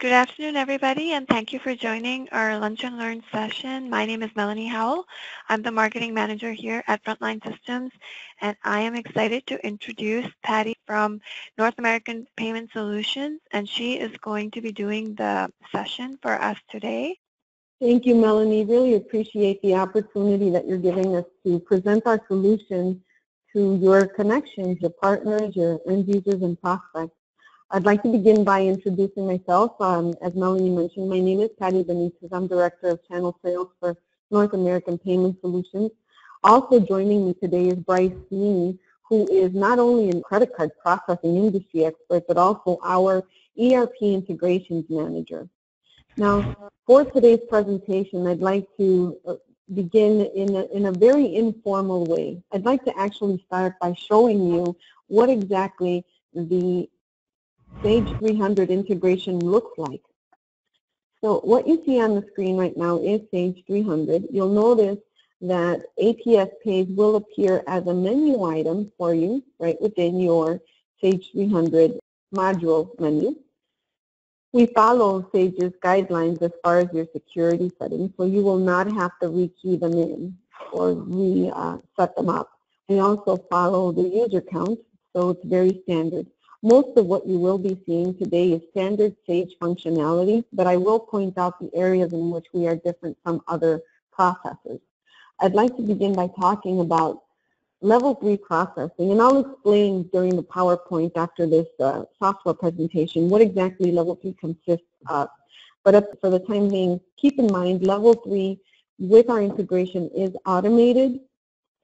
Good afternoon, everybody, and thank you for joining our Lunch and Learn session. My name is Melanie Howell. I'm the marketing manager here at Frontline Systems, and I am excited to introduce Patty from North American Payment Solutions, and she is going to be doing the session for us today. Thank you, Melanie. Really appreciate the opportunity that you're giving us to present our solution to your connections, your partners, your end users, and prospects. I'd like to begin by introducing myself. Um, as Melanie mentioned, my name is Patty Benitez. I'm Director of Channel Sales for North American Payment Solutions. Also joining me today is Bryce Sweeney, who is not only a credit card processing industry expert, but also our ERP integrations manager. Now, for today's presentation, I'd like to uh, begin in a, in a very informal way. I'd like to actually start by showing you what exactly the Sage 300 integration looks like. So what you see on the screen right now is Sage 300. You'll notice that APS Pays will appear as a menu item for you right within your Sage 300 module menu. We follow Sage's guidelines as far as your security settings, so you will not have to rekey them in or re-set uh, them up. We also follow the user count, so it's very standard. Most of what you will be seeing today is standard Sage functionality, but I will point out the areas in which we are different from other processors. I'd like to begin by talking about level 3 processing, and I'll explain during the PowerPoint after this uh, software presentation what exactly level 3 consists of. But for the time being, keep in mind level 3 with our integration is automated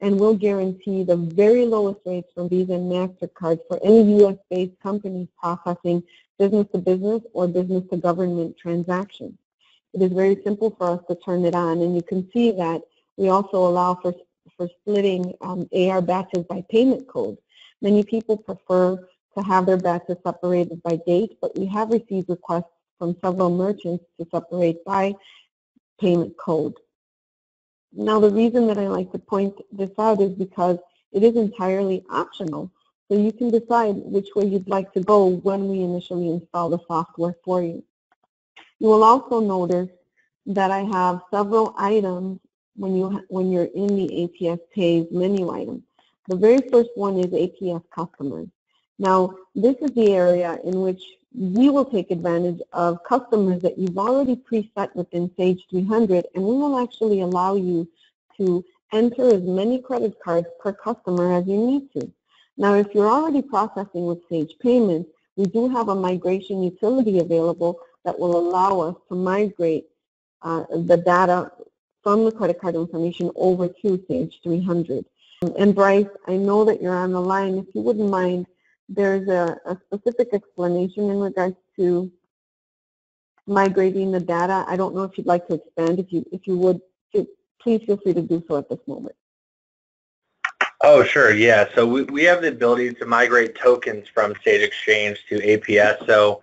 and will guarantee the very lowest rates from Visa and MasterCard for any U.S.-based companies processing business-to-business -business or business-to-government transactions. It is very simple for us to turn it on, and you can see that we also allow for, for splitting um, AR batches by payment code. Many people prefer to have their batches separated by date, but we have received requests from several merchants to separate by payment code. Now the reason that I like to point this out is because it is entirely optional. So you can decide which way you'd like to go when we initially install the software for you. You will also notice that I have several items when, you, when you're in the APS Pays menu item. The very first one is APS Customers. Now, this is the area in which we will take advantage of customers that you've already preset within Sage 300, and we will actually allow you to enter as many credit cards per customer as you need to. Now, if you're already processing with Sage Payments, we do have a migration utility available that will allow us to migrate uh, the data from the credit card information over to Sage 300. And Bryce, I know that you're on the line. If you wouldn't mind there's a, a specific explanation in regards to migrating the data. I don't know if you'd like to expand. If you, if you would, please feel free to do so at this moment. Oh, sure, yeah. So we, we have the ability to migrate tokens from Sage Exchange to APS. So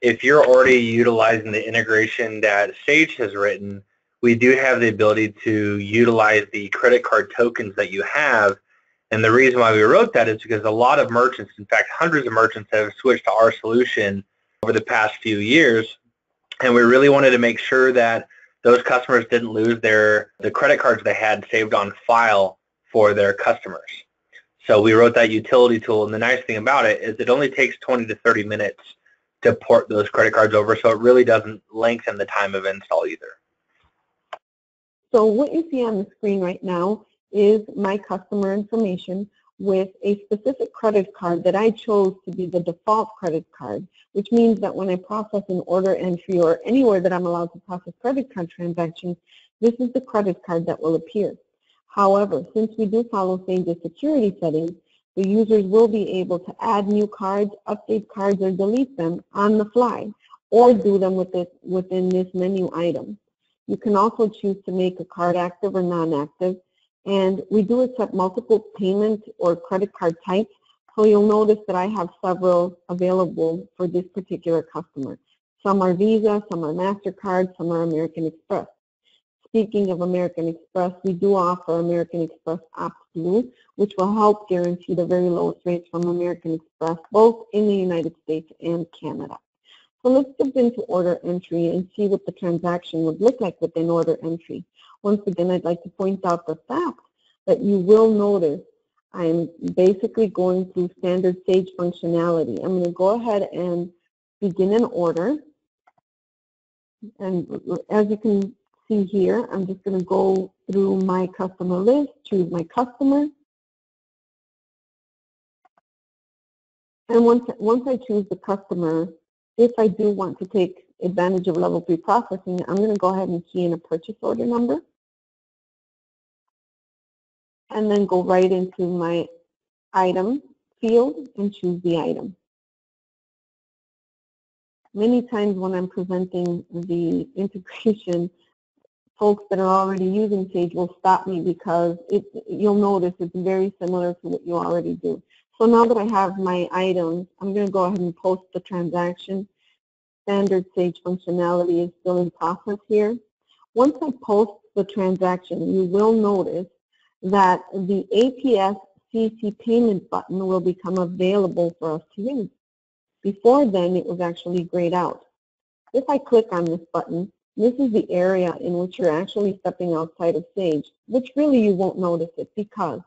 if you're already utilizing the integration that Sage has written, we do have the ability to utilize the credit card tokens that you have and the reason why we wrote that is because a lot of merchants, in fact, hundreds of merchants have switched to our solution over the past few years. And we really wanted to make sure that those customers didn't lose their the credit cards they had saved on file for their customers. So we wrote that utility tool, and the nice thing about it is it only takes 20 to 30 minutes to port those credit cards over, so it really doesn't lengthen the time of install either. So what you see on the screen right now is my customer information with a specific credit card that I chose to be the default credit card, which means that when I process an order entry or anywhere that I'm allowed to process credit card transactions, this is the credit card that will appear. However, since we do follow Sage's security settings, the users will be able to add new cards, update cards, or delete them on the fly, or do them with this, within this menu item. You can also choose to make a card active or non-active, and we do accept multiple payment or credit card types. So you'll notice that I have several available for this particular customer. Some are Visa, some are MasterCard, some are American Express. Speaking of American Express, we do offer American Express Blue, which will help guarantee the very lowest rates from American Express, both in the United States and Canada. So let's jump into order entry and see what the transaction would look like within order entry. Once again, I'd like to point out the fact that you will notice I'm basically going through standard Sage functionality. I'm going to go ahead and begin an order. And as you can see here, I'm just going to go through my customer list, choose my customer. And once, once I choose the customer, if I do want to take advantage of level three processing, I'm going to go ahead and key in a purchase order number. And then go right into my item field and choose the item. Many times when I'm presenting the integration, folks that are already using Sage will stop me because it, you'll notice it's very similar to what you already do. So now that I have my items, I'm going to go ahead and post the transaction. Standard Sage functionality is still in process here. Once I post the transaction, you will notice that the APS CC payment button will become available for us to use. Before then, it was actually grayed out. If I click on this button, this is the area in which you're actually stepping outside of Sage, which really you won't notice it because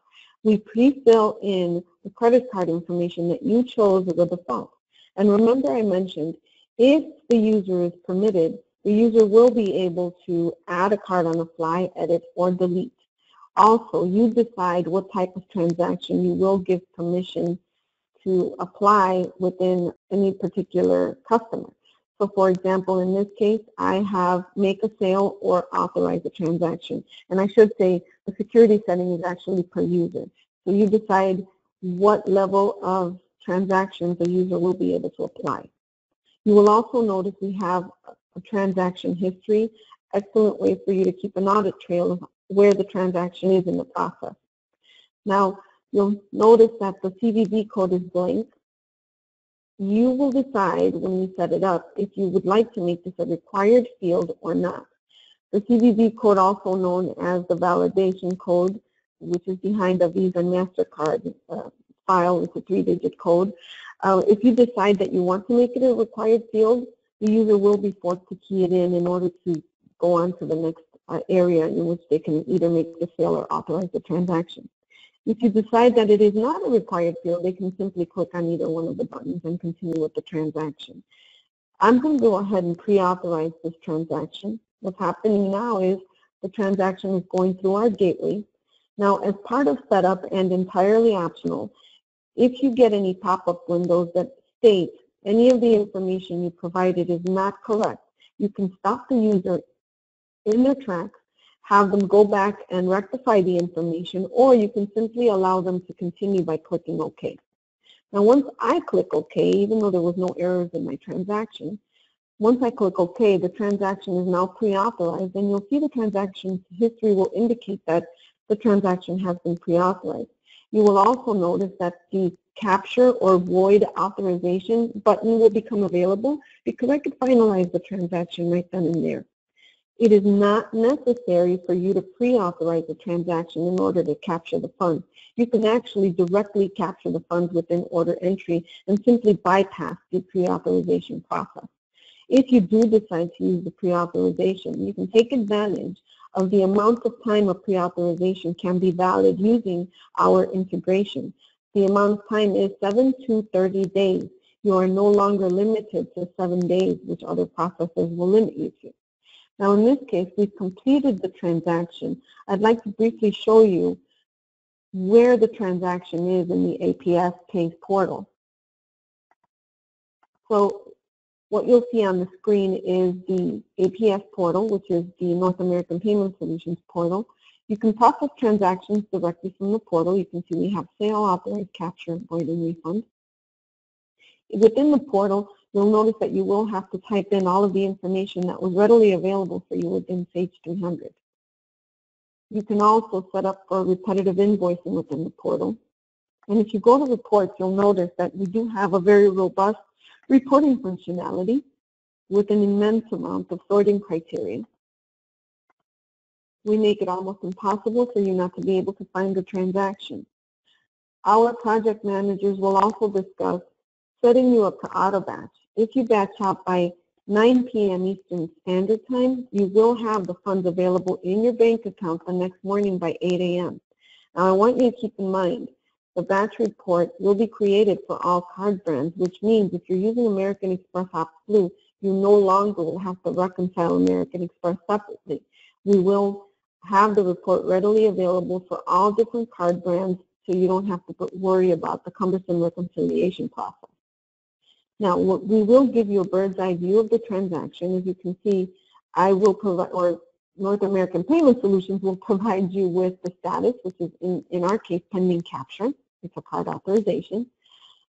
we pre-fill in the credit card information that you chose as a default. And remember I mentioned, if the user is permitted, the user will be able to add a card on the fly, edit, or delete. Also, you decide what type of transaction you will give permission to apply within any particular customer. So for example, in this case, I have make a sale or authorize a transaction. And I should say the security setting is actually per user. So you decide what level of transactions a user will be able to apply. You will also notice we have a transaction history, excellent way for you to keep an audit trail of where the transaction is in the process. Now, you'll notice that the CVV code is blank, you will decide when you set it up if you would like to make this a required field or not. The CVV code, also known as the validation code, which is behind a Visa and MasterCard uh, file, it's a three-digit code. Uh, if you decide that you want to make it a required field, the user will be forced to key it in in order to go on to the next uh, area in which they can either make the sale or authorize the transaction. If you decide that it is not a required field, they can simply click on either one of the buttons and continue with the transaction. I'm going to go ahead and pre-authorize this transaction. What's happening now is the transaction is going through our gateway. Now, as part of setup and entirely optional, if you get any pop-up windows that state any of the information you provided is not correct, you can stop the user in their tracks have them go back and rectify the information, or you can simply allow them to continue by clicking OK. Now, once I click OK, even though there was no errors in my transaction, once I click OK, the transaction is now pre-authorized, and you'll see the transaction history will indicate that the transaction has been pre-authorized. You will also notice that the capture or void authorization button will become available because I could finalize the transaction right then and there. It is not necessary for you to pre-authorize a transaction in order to capture the funds. You can actually directly capture the funds within order entry and simply bypass the pre-authorization process. If you do decide to use the pre-authorization, you can take advantage of the amount of time a pre-authorization can be valid using our integration. The amount of time is 7 to 30 days. You are no longer limited to 7 days, which other processes will limit you to. Now in this case, we've completed the transaction. I'd like to briefly show you where the transaction is in the APS case portal. So what you'll see on the screen is the APS portal, which is the North American Payment Solutions portal. You can process transactions directly from the portal. You can see we have sale, authorized, capture, void, and refund. Within the portal, you'll notice that you will have to type in all of the information that was readily available for you within Sage 300. You can also set up for repetitive invoicing within the portal. And if you go to reports, you'll notice that we do have a very robust reporting functionality with an immense amount of sorting criteria. We make it almost impossible for you not to be able to find a transaction. Our project managers will also discuss setting you up to auto batch if you batch out by 9 p.m. Eastern Standard Time, you will have the funds available in your bank account the next morning by 8 a.m. Now, I want you to keep in mind, the batch report will be created for all card brands, which means if you're using American Express Opt Blue, you no longer will have to reconcile American Express separately. We will have the report readily available for all different card brands so you don't have to worry about the cumbersome reconciliation process. Now, we will give you a bird's eye view of the transaction. As you can see, I will provide, or North American Payment Solutions will provide you with the status, which is in, in our case pending capture. It's a card authorization.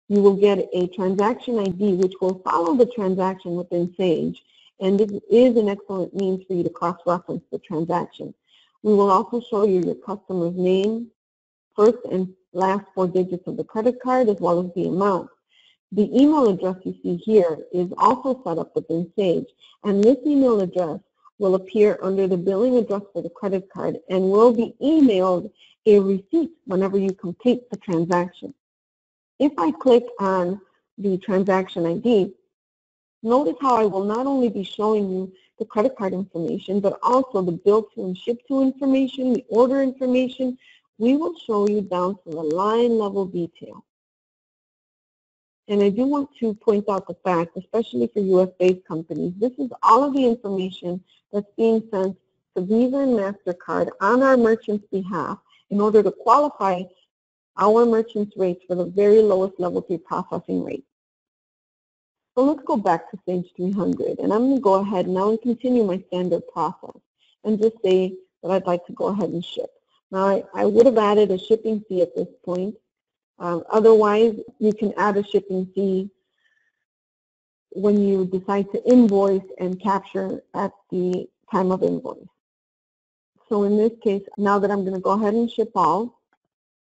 You will get a transaction ID, which will follow the transaction within Sage, and it is an excellent means for you to cross-reference the transaction. We will also show you your customer's name, first and last four digits of the credit card, as well as the amount. The email address you see here is also set up within Sage, and this email address will appear under the billing address for the credit card and will be emailed a receipt whenever you complete the transaction. If I click on the transaction ID, notice how I will not only be showing you the credit card information, but also the bill to and ship to information, the order information. We will show you down to the line level detail. And I do want to point out the fact, especially for U.S.-based companies, this is all of the information that's being sent to Visa and MasterCard on our merchants' behalf in order to qualify our merchants' rates for the very lowest level 3 processing rate. So let's go back to Sage 300, and I'm going to go ahead now and continue my standard process and just say that I'd like to go ahead and ship. Now, I, I would have added a shipping fee at this point, um, otherwise, you can add a shipping fee when you decide to invoice and capture at the time of invoice. So in this case, now that I'm going to go ahead and ship all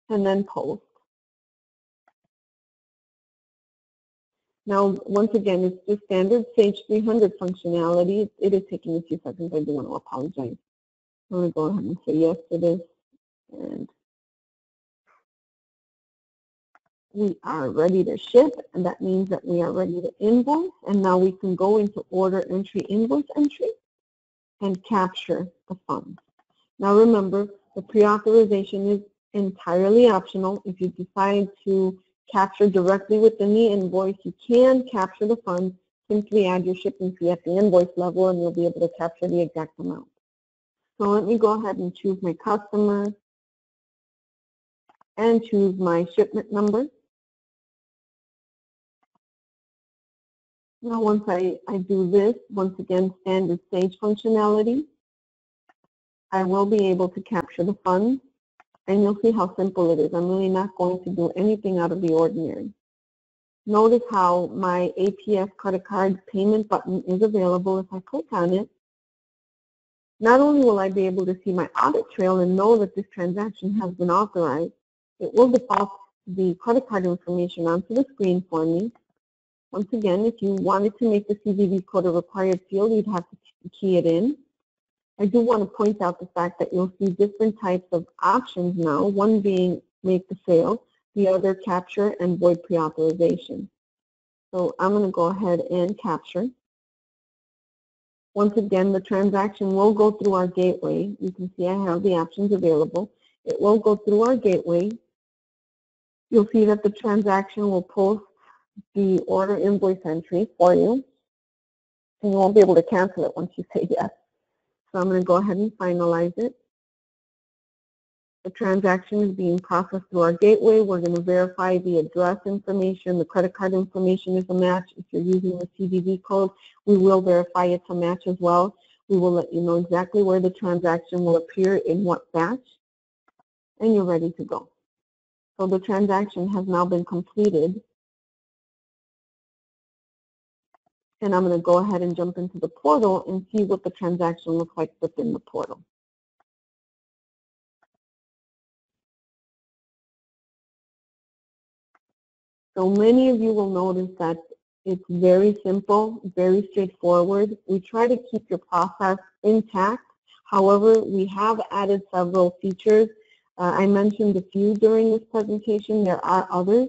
and then post. Now, once again, it's the standard Sage 300 functionality. It is taking a few seconds. I do want to apologize. I'm going to go ahead and say yes to this and we are ready to ship, and that means that we are ready to invoice, and now we can go into order entry, invoice entry, and capture the funds. Now remember, the pre-authorization is entirely optional. If you decide to capture directly within the invoice, you can capture the funds. Simply add your shipping fee at the invoice level, and you'll be able to capture the exact amount. So let me go ahead and choose my customer and choose my shipment number. Now once I, I do this, once again, standard Sage functionality, I will be able to capture the funds and you'll see how simple it is. I'm really not going to do anything out of the ordinary. Notice how my APS credit card payment button is available. If I click on it, not only will I be able to see my audit trail and know that this transaction has been authorized, it will default the credit card information onto the screen for me, once again, if you wanted to make the CVV code a required field, you'd have to key it in. I do want to point out the fact that you'll see different types of options now, one being make the sale, the other capture and void pre-authorization. So I'm going to go ahead and capture. Once again, the transaction will go through our gateway. You can see I have the options available. It will go through our gateway. You'll see that the transaction will post the order invoice entry for you. And you won't be able to cancel it once you say yes. So I'm going to go ahead and finalize it. The transaction is being processed through our gateway. We're going to verify the address information. The credit card information is a match. If you're using the CVV code, we will verify it's a match as well. We will let you know exactly where the transaction will appear in what batch, and you're ready to go. So the transaction has now been completed and I'm going to go ahead and jump into the portal and see what the transaction looks like within the portal. So many of you will notice that it's very simple, very straightforward. We try to keep your process intact. However, we have added several features. Uh, I mentioned a few during this presentation. There are others.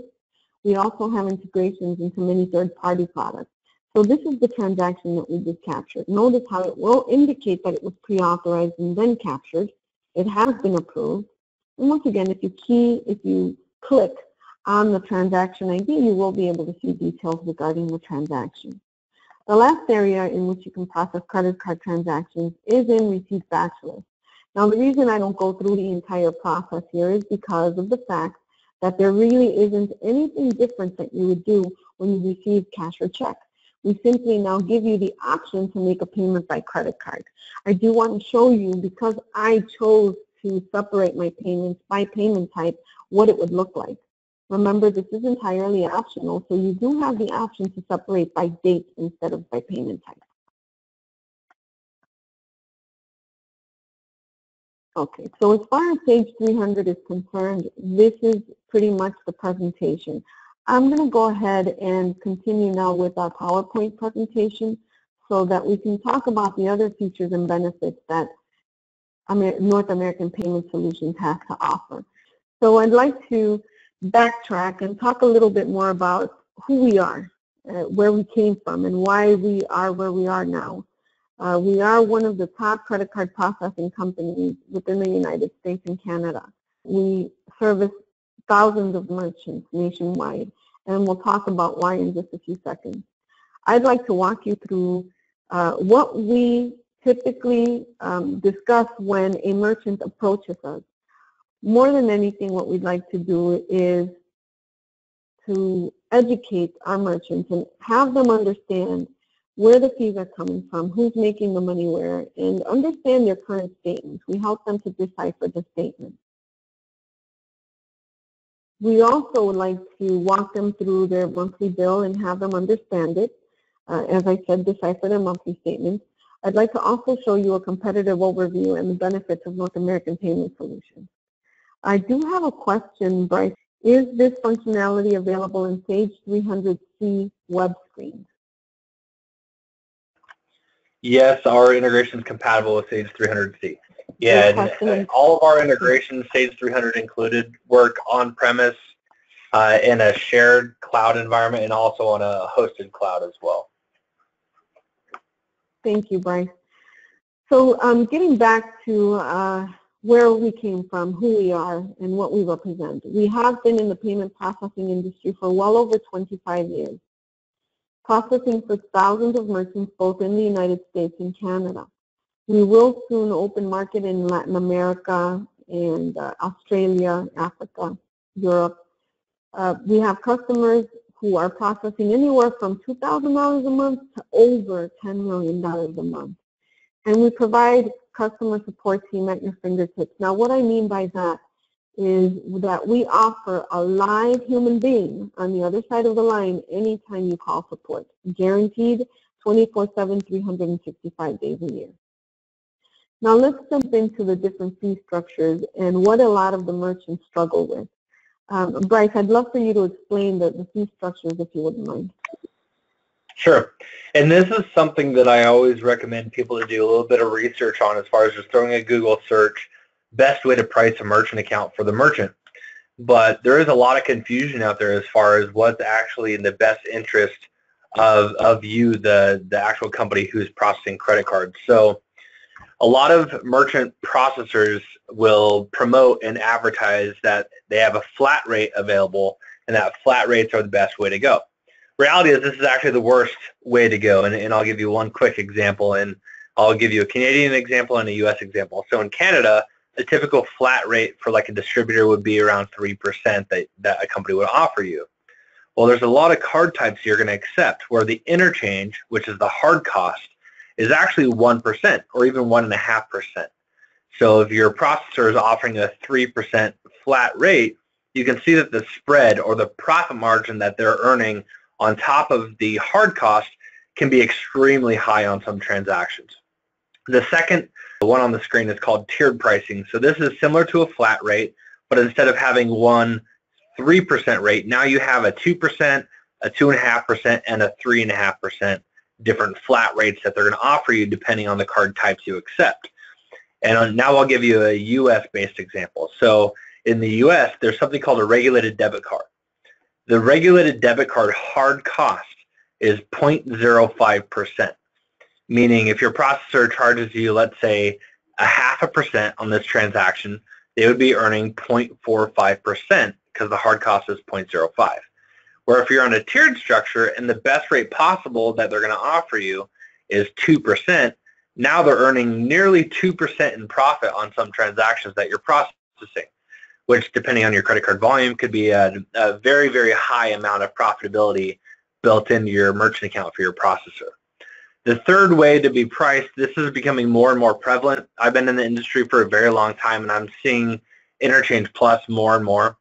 We also have integrations into many third-party products. So this is the transaction that we just captured. Notice how it will indicate that it was pre-authorized and then captured. It has been approved. And once again, if you key, if you click on the transaction ID, you will be able to see details regarding the transaction. The last area in which you can process credit card transactions is in receipt batch. Now, the reason I don't go through the entire process here is because of the fact that there really isn't anything different that you would do when you receive cash or check. We simply now give you the option to make a payment by credit card. I do want to show you, because I chose to separate my payments by payment type, what it would look like. Remember, this is entirely optional, so you do have the option to separate by date instead of by payment type. Okay, so as far as Sage 300 is concerned, this is pretty much the presentation. I'm going to go ahead and continue now with our PowerPoint presentation so that we can talk about the other features and benefits that North American Payment Solutions has to offer. So I'd like to backtrack and talk a little bit more about who we are, uh, where we came from, and why we are where we are now. Uh, we are one of the top credit card processing companies within the United States and Canada. We service thousands of merchants nationwide, and we'll talk about why in just a few seconds. I'd like to walk you through uh, what we typically um, discuss when a merchant approaches us more than anything, what we'd like to do is to educate our merchants and have them understand where the fees are coming from, who's making the money where, and understand their current statements. We help them to decipher the statements. We also would like to walk them through their monthly bill and have them understand it. Uh, as I said, decipher their monthly statements. I'd like to also show you a competitive overview and the benefits of North American Payment Solutions. I do have a question, Bryce. Is this functionality available in Sage 300C web screens? Yes, our integration is compatible with Sage 300C. Yeah, and all of our integrations, Sage 300 included, work on-premise uh, in a shared cloud environment and also on a hosted cloud as well. Thank you, Bryce. So um, getting back to uh, where we came from, who we are, and what we represent. We have been in the payment processing industry for well over 25 years, processing for thousands of merchants both in the United States and Canada. We will soon open market in Latin America and uh, Australia, Africa, Europe. Uh, we have customers who are processing anywhere from $2,000 a month to over $10 million a month. And we provide customer support team at your fingertips. Now, what I mean by that is that we offer a live human being on the other side of the line anytime you call support, guaranteed 24-7, 365 days a year. Now let's jump into the different fee structures and what a lot of the merchants struggle with. Um, Bryce, I'd love for you to explain the, the fee structures if you wouldn't mind. Sure. And this is something that I always recommend people to do a little bit of research on as far as just throwing a Google search, best way to price a merchant account for the merchant. But there is a lot of confusion out there as far as what's actually in the best interest of, of you, the, the actual company who's processing credit cards. So a lot of merchant processors will promote and advertise that they have a flat rate available and that flat rates are the best way to go reality is this is actually the worst way to go, and, and I'll give you one quick example, and I'll give you a Canadian example and a U.S. example. So in Canada, the typical flat rate for like a distributor would be around 3% that, that a company would offer you. Well, there's a lot of card types you're going to accept where the interchange, which is the hard cost, is actually 1% or even 1.5%. So if your processor is offering a 3% flat rate, you can see that the spread or the profit margin that they're earning on top of the hard cost can be extremely high on some transactions. The second the one on the screen is called tiered pricing. So this is similar to a flat rate, but instead of having one 3% rate, now you have a 2%, a 2.5%, and a 3.5% different flat rates that they're going to offer you depending on the card types you accept. And uh, now I'll give you a U.S.-based example. So in the U.S., there's something called a regulated debit card. The regulated debit card hard cost is 0.05%, meaning if your processor charges you, let's say, a half a percent on this transaction, they would be earning 0.45% because the hard cost is 0.05. Where if you're on a tiered structure and the best rate possible that they're going to offer you is 2%, now they're earning nearly 2% in profit on some transactions that you're processing, which depending on your credit card volume could be a, a very, very high amount of profitability built into your merchant account for your processor. The third way to be priced, this is becoming more and more prevalent. I've been in the industry for a very long time and I'm seeing Interchange Plus more and more.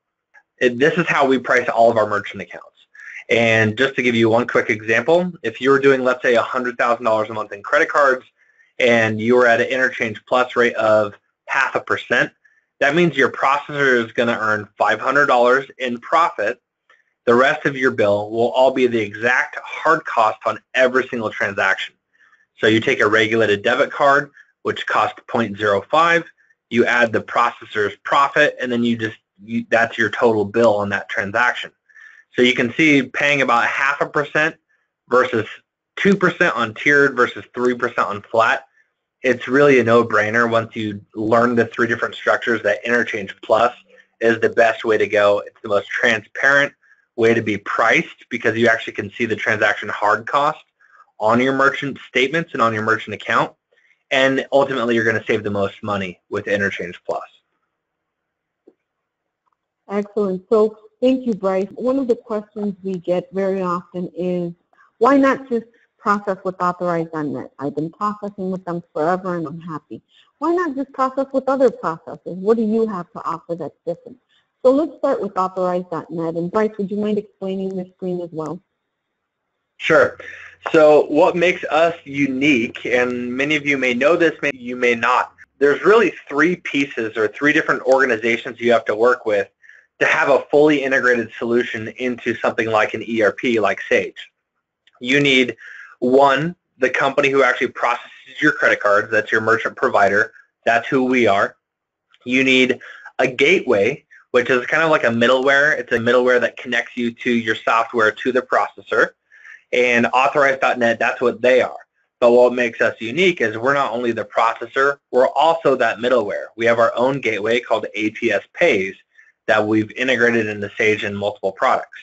It, this is how we price all of our merchant accounts. And just to give you one quick example, if you were doing, let's say, $100,000 a month in credit cards and you were at an Interchange Plus rate of half a percent, that means your processor is going to earn $500 in profit. The rest of your bill will all be the exact hard cost on every single transaction. So you take a regulated debit card, which costs 0.05, you add the processor's profit, and then you just, you, that's your total bill on that transaction. So you can see paying about half a percent versus 2% on tiered versus 3% on flat it's really a no-brainer once you learn the three different structures that Interchange Plus is the best way to go. It's the most transparent way to be priced because you actually can see the transaction hard cost on your merchant statements and on your merchant account. And ultimately, you're going to save the most money with Interchange Plus. Excellent. So thank you, Bryce. One of the questions we get very often is, why not just process with Authorize.net. I've been processing with them forever and I'm happy. Why not just process with other processors? What do you have to offer that's different? So let's start with Authorize.net. And Bryce, would you mind explaining the screen as well? Sure. So what makes us unique, and many of you may know this, you may not, there's really three pieces or three different organizations you have to work with to have a fully integrated solution into something like an ERP like Sage. You need one, the company who actually processes your credit cards, that's your merchant provider, that's who we are. You need a gateway, which is kind of like a middleware. It's a middleware that connects you to your software to the processor. And Authorize.net, that's what they are. But what makes us unique is we're not only the processor, we're also that middleware. We have our own gateway called APS Pays that we've integrated into Sage in multiple products.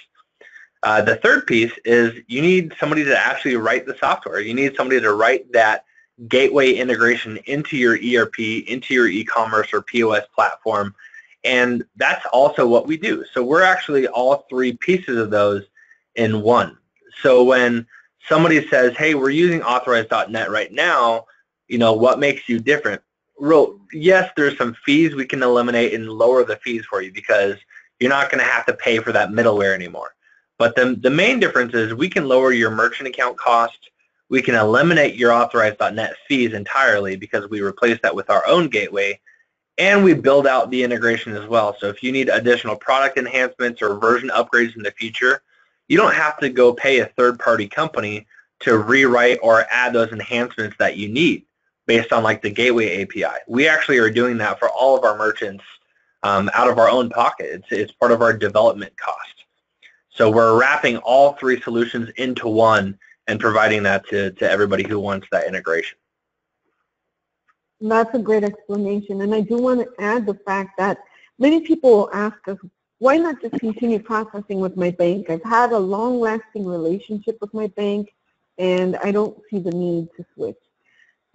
Uh, the third piece is you need somebody to actually write the software. You need somebody to write that gateway integration into your ERP, into your e-commerce or POS platform, and that's also what we do. So we're actually all three pieces of those in one. So when somebody says, hey, we're using authorize.net right now, you know, what makes you different? Real, yes, there's some fees we can eliminate and lower the fees for you because you're not going to have to pay for that middleware anymore. But the, the main difference is we can lower your merchant account cost. We can eliminate your authorized.net fees entirely because we replace that with our own gateway. And we build out the integration as well. So if you need additional product enhancements or version upgrades in the future, you don't have to go pay a third-party company to rewrite or add those enhancements that you need based on like the gateway API. We actually are doing that for all of our merchants um, out of our own pocket. It's, it's part of our development cost. So we're wrapping all three solutions into one and providing that to, to everybody who wants that integration. That's a great explanation. And I do want to add the fact that many people will ask us, why not just continue processing with my bank? I've had a long-lasting relationship with my bank, and I don't see the need to switch.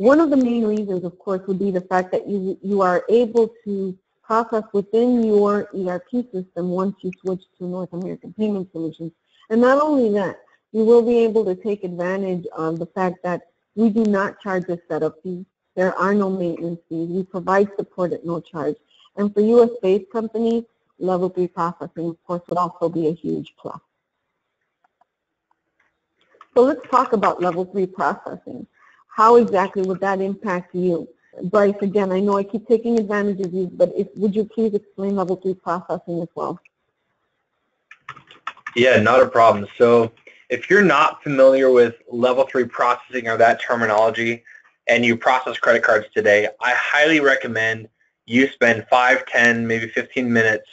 One of the main reasons, of course, would be the fact that you, you are able to process within your ERP system once you switch to North American Payment Solutions. And not only that, you will be able to take advantage of the fact that we do not charge a setup fee. There are no maintenance fees. We provide support at no charge. And for U.S.-based companies, level 3 processing, of course, would also be a huge plus. So let's talk about level 3 processing. How exactly would that impact you? Bryce, again, I know I keep taking advantage of you, but if, would you please explain level three processing as well? Yeah, not a problem. So if you're not familiar with level three processing or that terminology and you process credit cards today, I highly recommend you spend 5, 10, maybe 15 minutes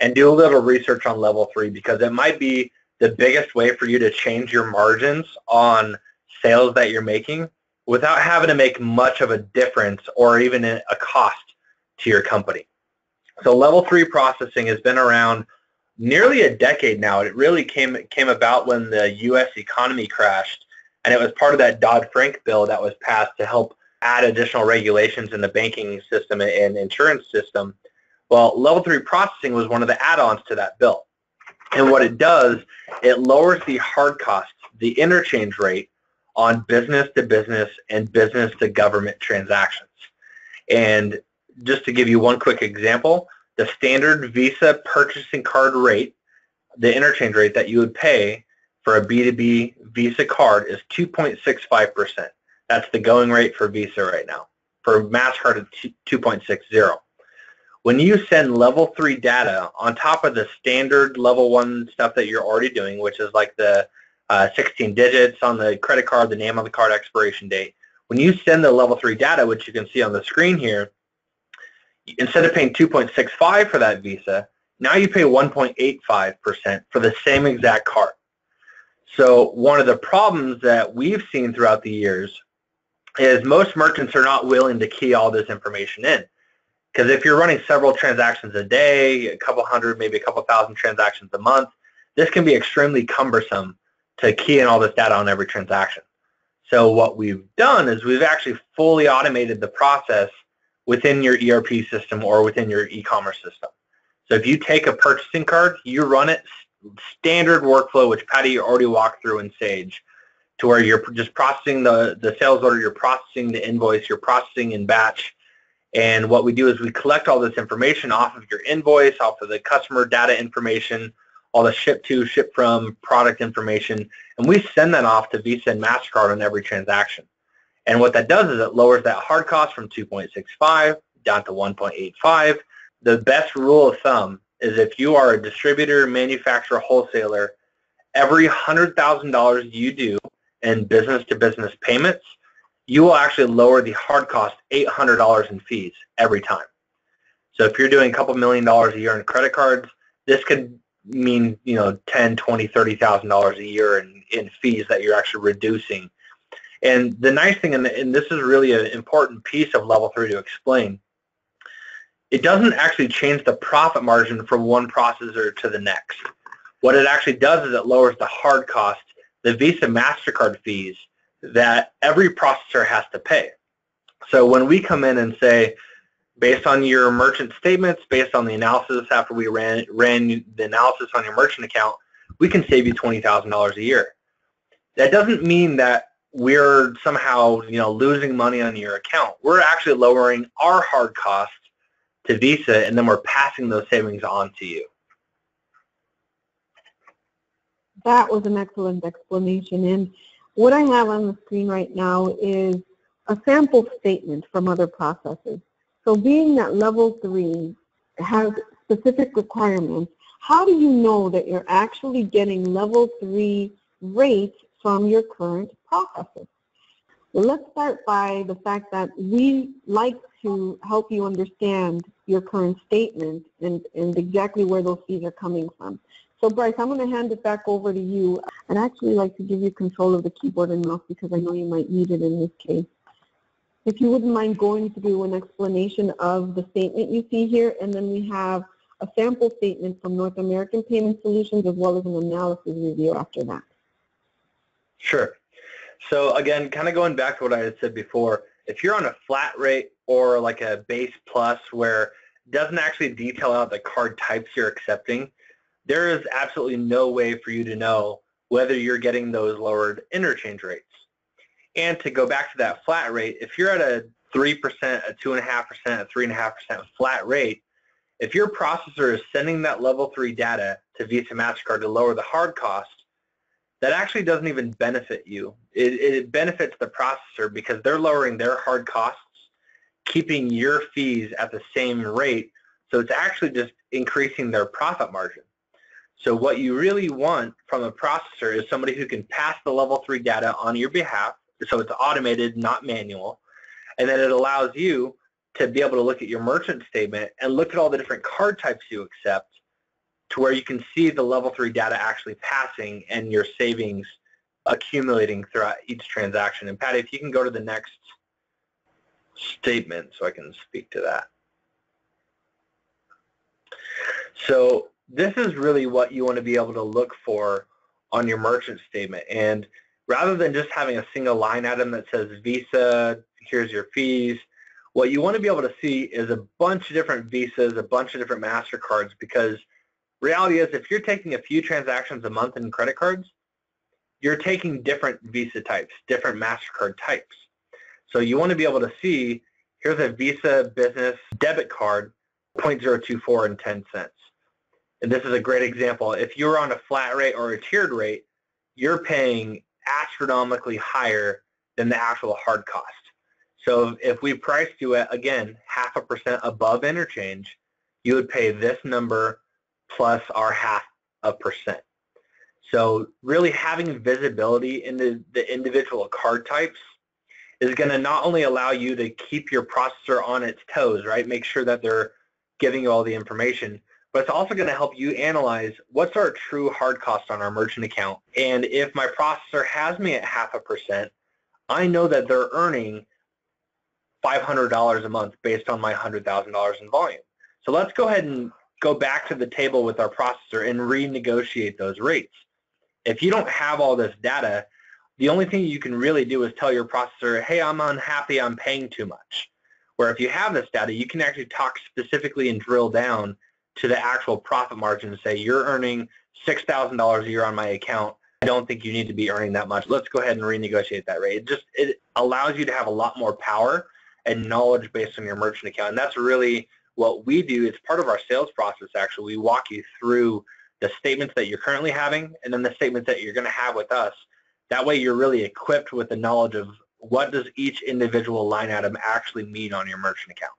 and do a little research on level three because it might be the biggest way for you to change your margins on sales that you're making without having to make much of a difference or even a cost to your company. So level three processing has been around nearly a decade now. It really came came about when the U.S. economy crashed, and it was part of that Dodd-Frank bill that was passed to help add additional regulations in the banking system and insurance system. Well, level three processing was one of the add-ons to that bill. And what it does, it lowers the hard costs, the interchange rate on business to business and business to government transactions. And just to give you one quick example, the standard Visa purchasing card rate, the interchange rate that you would pay for a B2B Visa card is 2.65%. That's the going rate for Visa right now. For MasterCard, it's 2.60. When you send level three data on top of the standard level one stuff that you're already doing, which is like the uh, 16 digits on the credit card, the name on the card expiration date, when you send the level three data, which you can see on the screen here, instead of paying 2.65 for that Visa, now you pay 1.85% for the same exact card. So one of the problems that we've seen throughout the years is most merchants are not willing to key all this information in. Because if you're running several transactions a day, a couple hundred, maybe a couple thousand transactions a month, this can be extremely cumbersome to key in all this data on every transaction. So what we've done is we've actually fully automated the process within your ERP system or within your e-commerce system. So if you take a purchasing card, you run it standard workflow, which Patty already walked through in Sage, to where you're just processing the, the sales order, you're processing the invoice, you're processing in batch. And what we do is we collect all this information off of your invoice, off of the customer data information, all the ship to, ship from product information, and we send that off to Visa and MasterCard on every transaction. And what that does is it lowers that hard cost from 2.65 down to 1.85. The best rule of thumb is if you are a distributor, manufacturer, wholesaler, every $100,000 you do in business-to-business payments, you will actually lower the hard cost $800 in fees every time. So if you're doing a couple million dollars a year in credit cards, this could mean, you know, 10, 20, $30,000 a year in, in fees that you're actually reducing and the nice thing, and, and this is really an important piece of level three to explain, it doesn't actually change the profit margin from one processor to the next. What it actually does is it lowers the hard cost, the Visa MasterCard fees that every processor has to pay. So when we come in and say, based on your merchant statements, based on the analysis after we ran, ran the analysis on your merchant account, we can save you $20,000 a year. That doesn't mean that we're somehow you know losing money on your account. We're actually lowering our hard costs to Visa, and then we're passing those savings on to you. That was an excellent explanation. And what I have on the screen right now is a sample statement from other processes. So being that level three has mm-hmm. specific requirements, how do you know that you're actually getting level three rates from your current processes. Well, Let's start by the fact that we like to help you understand your current statement and, and exactly where those fees are coming from. So Bryce, I'm going to hand it back over to you. I'd actually like to give you control of the keyboard and mouse because I know you might need it in this case. If you wouldn't mind going through an explanation of the statement you see here, and then we have a sample statement from North American Payment Solutions as well as an analysis review after that. Sure. So again, kind of going back to what I had said before, if you're on a flat rate or like a base plus where it doesn't actually detail out the card types you're accepting, there is absolutely no way for you to know whether you're getting those lowered interchange rates. And to go back to that flat rate, if you're at a 3%, a 2.5%, a 3.5% flat rate, if your processor is sending that level 3 data to Visa MasterCard to lower the hard cost, that actually doesn't even benefit you. It, it benefits the processor because they're lowering their hard costs, keeping your fees at the same rate. So it's actually just increasing their profit margin. So what you really want from a processor is somebody who can pass the level three data on your behalf. So it's automated, not manual. And then it allows you to be able to look at your merchant statement and look at all the different card types you accept to where you can see the level three data actually passing and your savings accumulating throughout each transaction. And Patty, if you can go to the next statement so I can speak to that. So this is really what you want to be able to look for on your merchant statement. And rather than just having a single line item that says Visa, here's your fees, what you want to be able to see is a bunch of different Visas, a bunch of different MasterCards because reality is if you're taking a few transactions a month in credit cards, you're taking different Visa types, different MasterCard types. So you want to be able to see, here's a Visa business debit card, 0.024 and 10 cents. And this is a great example. If you're on a flat rate or a tiered rate, you're paying astronomically higher than the actual hard cost. So if we priced you at, again, half a percent above interchange, you would pay this number plus our half a percent. So really having visibility into the individual card types is going to not only allow you to keep your processor on its toes, right? Make sure that they're giving you all the information, but it's also going to help you analyze what's our true hard cost on our merchant account. And if my processor has me at half a percent, I know that they're earning $500 a month based on my $100,000 in volume. So let's go ahead and go back to the table with our processor and renegotiate those rates. If you don't have all this data, the only thing you can really do is tell your processor, hey, I'm unhappy, I'm paying too much. Where if you have this data, you can actually talk specifically and drill down to the actual profit margin and say, you're earning $6,000 a year on my account. I don't think you need to be earning that much. Let's go ahead and renegotiate that rate. It just it allows you to have a lot more power and knowledge based on your merchant account. And that's really what we do. It's part of our sales process, actually. We walk you through the statements that you're currently having and then the statements that you're going to have with us. That way you're really equipped with the knowledge of what does each individual line item actually mean on your merchant account.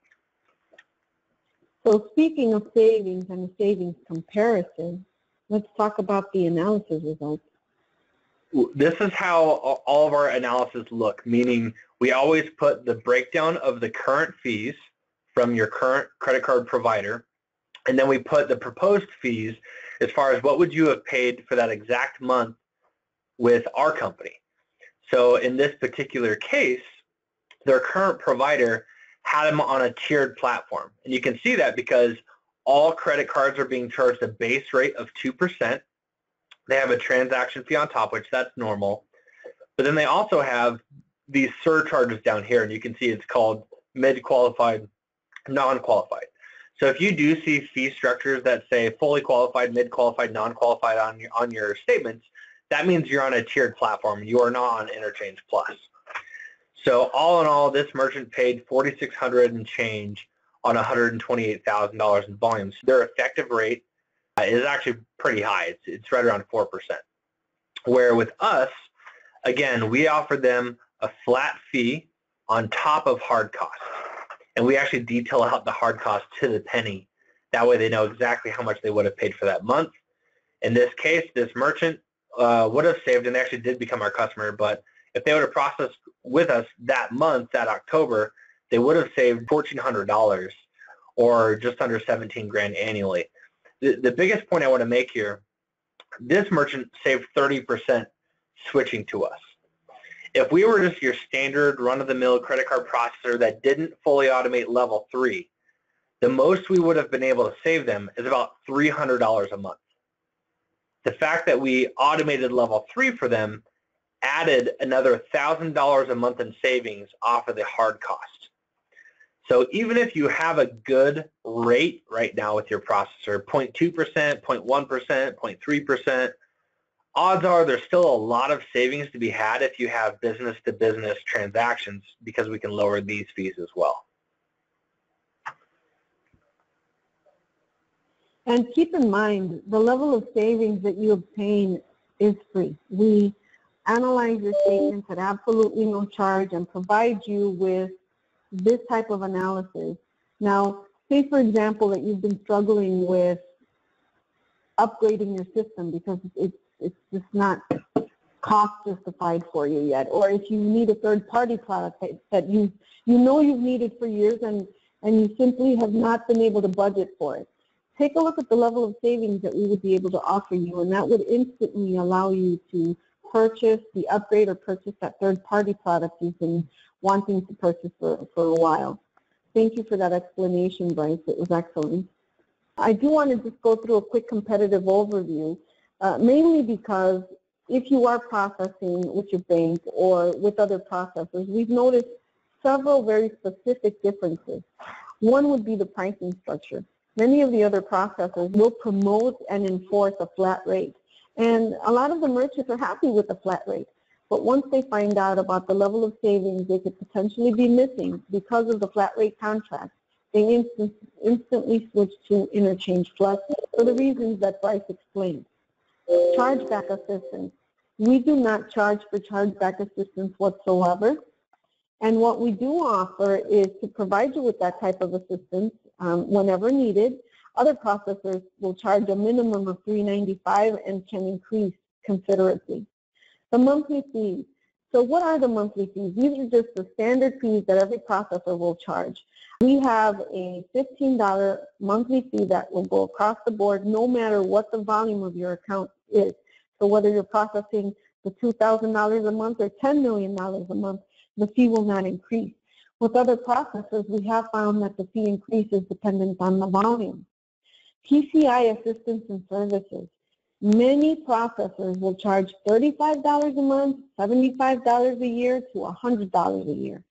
So speaking of savings and the savings comparison, let's talk about the analysis results. This is how all of our analysis look, meaning we always put the breakdown of the current fees from your current credit card provider, and then we put the proposed fees as far as what would you have paid for that exact month with our company. So in this particular case, their current provider had them on a tiered platform. And you can see that because all credit cards are being charged a base rate of 2%. They have a transaction fee on top, which that's normal. But then they also have these surcharges down here, and you can see it's called mid-qualified, non-qualified. So if you do see fee structures that say fully qualified, mid-qualified, non-qualified on your, on your statements, that means you're on a tiered platform. You are not on Interchange Plus. So all in all, this merchant paid 4600 and change on $128,000 in volume. So their effective rate uh, is actually pretty high. It's, it's right around 4%. Where with us, again, we offered them a flat fee on top of hard costs. And we actually detail out the hard costs to the penny. That way they know exactly how much they would have paid for that month. In this case, this merchant uh, would have saved, and actually did become our customer, but if they would have processed with us that month, that October, they would have saved $1,400 or just under 17 grand annually. The, the biggest point I want to make here, this merchant saved 30% switching to us. If we were just your standard run-of-the-mill credit card processor that didn't fully automate level three, the most we would have been able to save them is about $300 a month. The fact that we automated level three for them added another $1,000 a month in savings off of the hard cost. So even if you have a good rate right now with your processor, 0.2%, 0.1%, 0.3%, odds are there's still a lot of savings to be had if you have business-to-business -business transactions because we can lower these fees as well. And keep in mind, the level of savings that you obtain is free. We analyze your statements at absolutely no charge and provide you with this type of analysis. Now, say for example that you've been struggling with upgrading your system because it's, it's just not cost justified for you yet, or if you need a third party product that, that you, you know you've needed for years and, and you simply have not been able to budget for it. take a look at the level of savings that we would be able to offer you, and that would instantly allow you to purchase the upgrade or purchase that third-party product you've been wanting to purchase for, for a while. Thank you for that explanation, Bryce. It was excellent. I do want to just go through a quick competitive overview, uh, mainly because if you are processing with your bank or with other processors, we've noticed several very specific differences. One would be the pricing structure. Many of the other processors will promote and enforce a flat rate. And a lot of the merchants are happy with the flat rate. But once they find out about the level of savings they could potentially be missing because of the flat rate contract, they instant, instantly switch to interchange plus for the reasons that Bryce explained. Chargeback assistance. We do not charge for chargeback assistance whatsoever. And what we do offer is to provide you with that type of assistance um, whenever needed. Other processors will charge a minimum of $3.95 and can increase considerably. The monthly fees. So what are the monthly fees? These are just the standard fees that every processor will charge. We have a $15 monthly fee that will go across the board no matter what the volume of your account is. So whether you're processing the $2,000 a month or $10 million a month, the fee will not increase. With other processors, we have found that the fee increases dependent on the volume. PCI assistance and services. Many processors will charge $35 a month, $75 a year to $100 a year.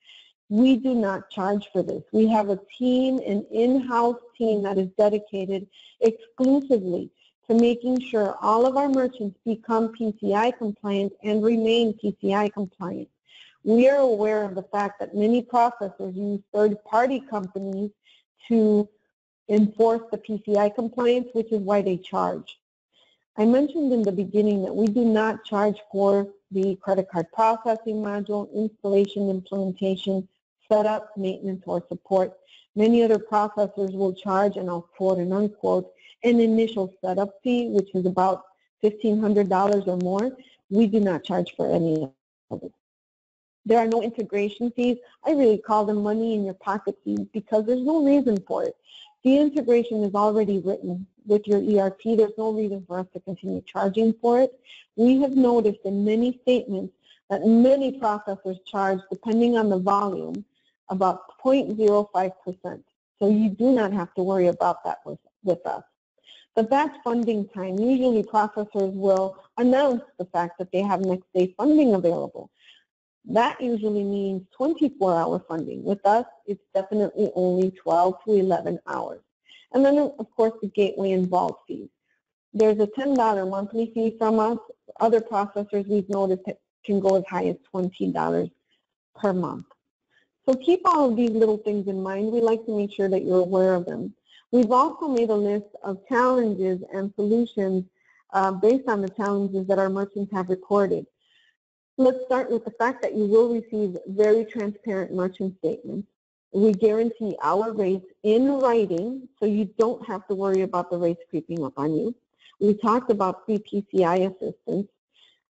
We do not charge for this. We have a team, an in-house team that is dedicated exclusively to making sure all of our merchants become PCI compliant and remain PCI compliant. We are aware of the fact that many processors use third-party companies to enforce the PCI compliance, which is why they charge. I mentioned in the beginning that we do not charge for the credit card processing module, installation, implementation, setup, maintenance, or support. Many other processors will charge, and I'll quote and unquote, an initial setup fee, which is about $1,500 or more. We do not charge for any of it. There are no integration fees. I really call them money in your pocket fees because there's no reason for it. The integration is already written with your ERP. There's no reason for us to continue charging for it. We have noticed in many statements that many processors charge, depending on the volume, about 0.05%. So you do not have to worry about that with, with us. The batch funding time, usually processors will announce the fact that they have next day funding available. That usually means 24-hour funding. With us, it's definitely only 12 to 11 hours. And then, of course, the gateway and vault fees. There's a $10 monthly fee from us. Other processors we've noticed can go as high as $20 per month. So keep all of these little things in mind. We like to make sure that you're aware of them. We've also made a list of challenges and solutions uh, based on the challenges that our merchants have recorded. Let's start with the fact that you will receive very transparent merchant statements. We guarantee our rates in writing, so you don't have to worry about the rates creeping up on you. We talked about free PCI assistance.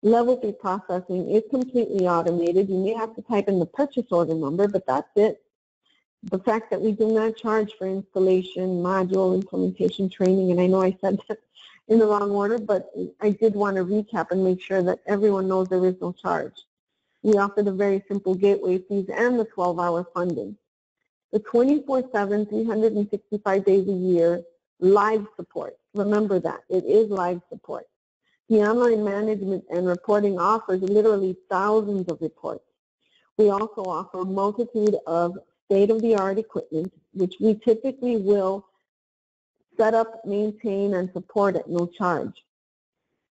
Level 3 processing is completely automated. You may have to type in the purchase order number, but that's it. The fact that we do not charge for installation, module, implementation, training, and I know I said that in the wrong order, but I did want to recap and make sure that everyone knows there is no charge. We offer the very simple gateway fees and the 12-hour funding. The 24-7, 365 days a year live support. Remember that. It is live support. The online management and reporting offers literally thousands of reports. We also offer a multitude of state-of-the-art equipment, which we typically will set up, maintain, and support at no charge.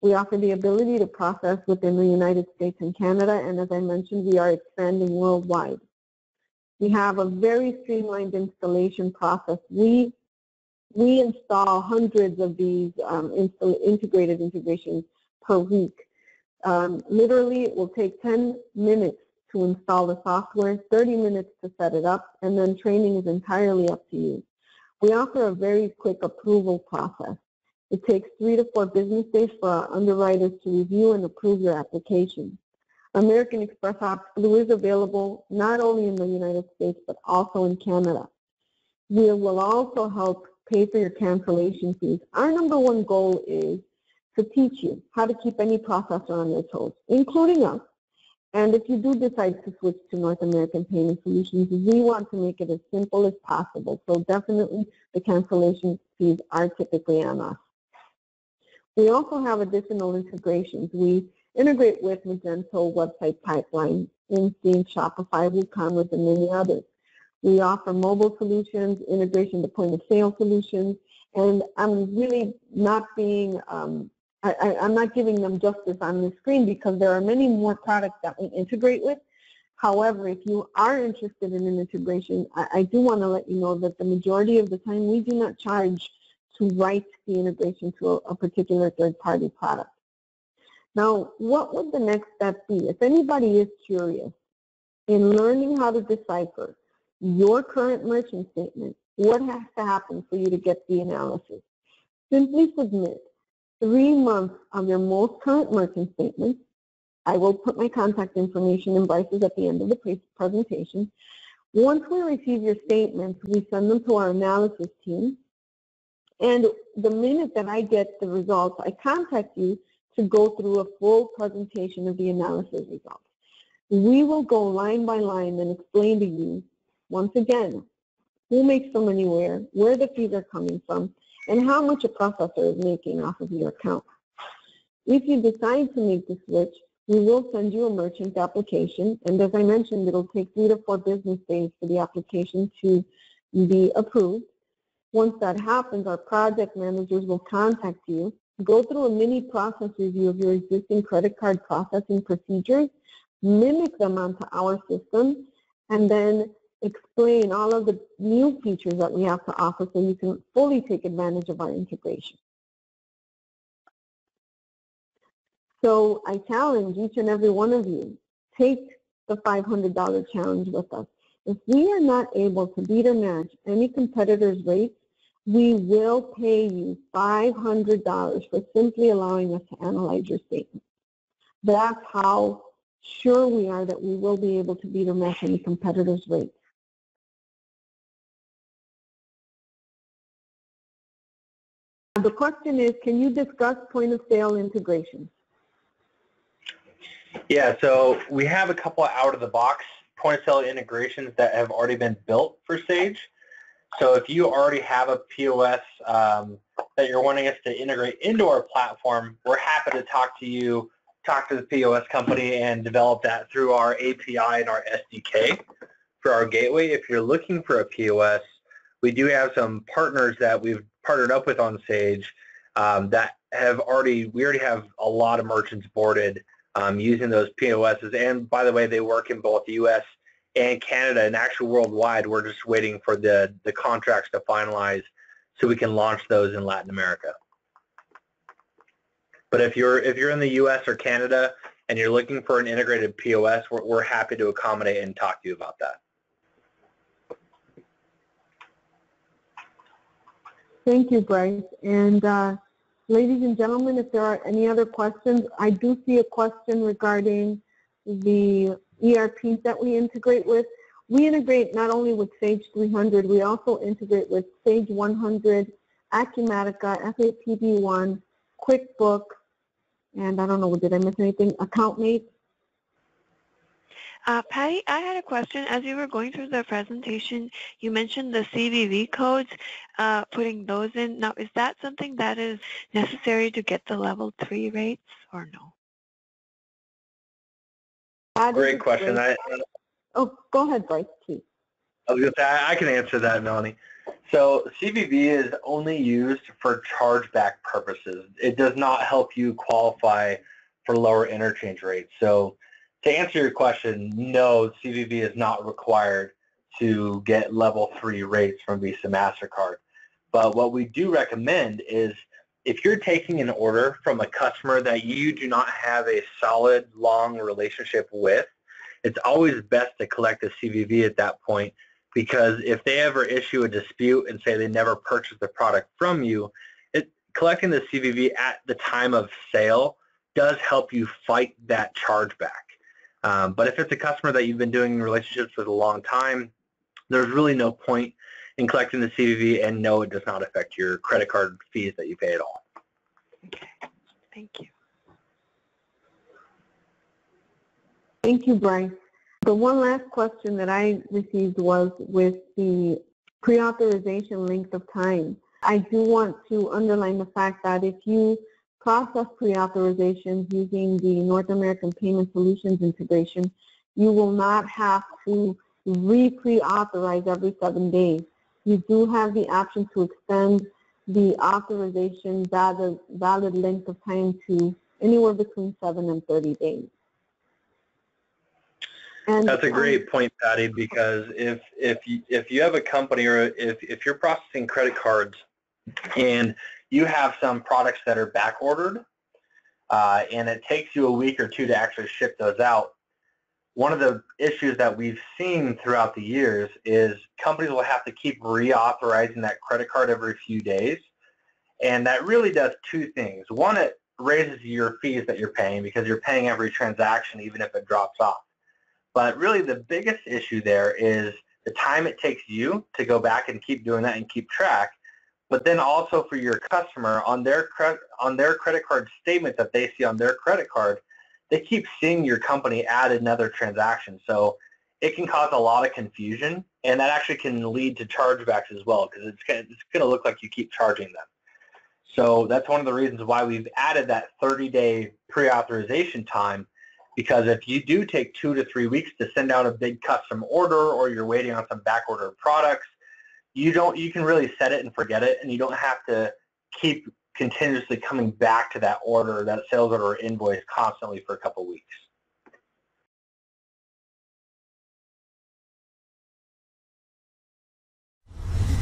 We offer the ability to process within the United States and Canada, and as I mentioned, we are expanding worldwide. We have a very streamlined installation process. We, we install hundreds of these um, integrated integrations per week. Um, literally, it will take 10 minutes to install the software, 30 minutes to set it up, and then training is entirely up to you. We offer a very quick approval process. It takes three to four business days for our underwriters to review and approve your application. American Express OptBlue is available not only in the United States but also in Canada. We will also help pay for your cancellation fees. Our number one goal is to teach you how to keep any processor on their toes, including us. And if you do decide to switch to North American Payment Solutions, we want to make it as simple as possible. So definitely the cancellation fees are typically on us. We also have additional integrations. We integrate with Magento website pipeline, Instinct, Shopify, WooCommerce, and many others. We offer mobile solutions, integration to point of sale solutions, and I'm really not being, um, I, am not giving them justice on the screen because there are many more products that we integrate with. However, if you are interested in an integration, I, I do want to let you know that the majority of the time we do not charge to write the integration to a, a particular third-party product. Now, what would the next step be? If anybody is curious in learning how to decipher your current merchant statement, what has to happen for you to get the analysis? Simply submit three months of your most current merchant statement. I will put my contact information and Bryce's at the end of the presentation. Once we receive your statements, we send them to our analysis team. And the minute that I get the results, I contact you to go through a full presentation of the analysis results. We will go line by line and explain to you once again, who makes the money where, where the fees are coming from, and how much a processor is making off of your account. If you decide to make the switch, we will send you a merchant application, and as I mentioned, it'll take three to four business days for the application to be approved. Once that happens, our project managers will contact you, go through a mini process review of your existing credit card processing procedures, mimic them onto our system, and then explain all of the new features that we have to offer so you can fully take advantage of our integration. So I challenge each and every one of you, take the $500 challenge with us. If we are not able to beat or match any competitor's rates, we will pay you $500 for simply allowing us to analyze your statement. That's how sure we are that we will be able to beat or match any competitor's rates. The question is, can you discuss point of sale integration? Yeah, so we have a couple out of the box point of sale integrations that have already been built for Sage. So if you already have a POS um, that you're wanting us to integrate into our platform, we're happy to talk to you, talk to the POS company, and develop that through our API and our SDK for our gateway. If you're looking for a POS, we do have some partners that we've partnered up with on Sage um, that have already, we already have a lot of merchants boarded um, using those POSs. And by the way, they work in both the U.S. and Canada and actually worldwide. We're just waiting for the, the contracts to finalize so we can launch those in Latin America. But if you're if you're in the U.S. or Canada and you're looking for an integrated POS, we're, we're happy to accommodate and talk to you about that. Thank you, Bryce. And uh, ladies and gentlemen, if there are any other questions, I do see a question regarding the ERPs that we integrate with. We integrate not only with Sage 300, we also integrate with Sage 100, Acumatica, SAP B1, QuickBooks, and I don't know, did I miss anything? AccountMate. Uh, Patty, I had a question. As you were going through the presentation, you mentioned the CVV codes, uh, putting those in. Now, is that something that is necessary to get the level 3 rates or no? Great question. I, oh, go ahead, Bryce, please. I was going to say, I can answer that, Melanie. So CVV is only used for chargeback purposes. It does not help you qualify for lower interchange rates. So to answer your question, no, CVV is not required to get level three rates from Visa MasterCard. But what we do recommend is if you're taking an order from a customer that you do not have a solid, long relationship with, it's always best to collect a CVV at that point because if they ever issue a dispute and say they never purchased the product from you, it, collecting the CVV at the time of sale does help you fight that chargeback. Um, but if it's a customer that you've been doing relationships with a long time, there's really no point in collecting the CVV, and no, it does not affect your credit card fees that you pay at all. Okay, thank you. Thank you, Bryce. The one last question that I received was with the pre-authorization length of time. I do want to underline the fact that if you process pre-authorizations using the North American Payment Solutions integration, you will not have to re-pre-authorize every seven days. You do have the option to extend the authorization valid, valid length of time to anywhere between 7 and 30 days. And That's a great point, Patty, because if if you, if you have a company or if if you're processing credit cards and you have some products that are back ordered uh, and it takes you a week or two to actually ship those out, one of the issues that we've seen throughout the years is companies will have to keep reauthorizing that credit card every few days. And that really does two things. One, it raises your fees that you're paying because you're paying every transaction even if it drops off. But really the biggest issue there is the time it takes you to go back and keep doing that and keep track. But then also for your customer on their credit on their credit card statement that they see on their credit card, they keep seeing your company add another transaction. So it can cause a lot of confusion, and that actually can lead to chargebacks as well because it's gonna, it's going to look like you keep charging them. So that's one of the reasons why we've added that 30-day pre-authorization time because if you do take two to three weeks to send out a big custom order or you're waiting on some back order products, you don't you can really set it and forget it and you don't have to keep continuously coming back to that order, that sales order or invoice constantly for a couple weeks.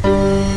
Thank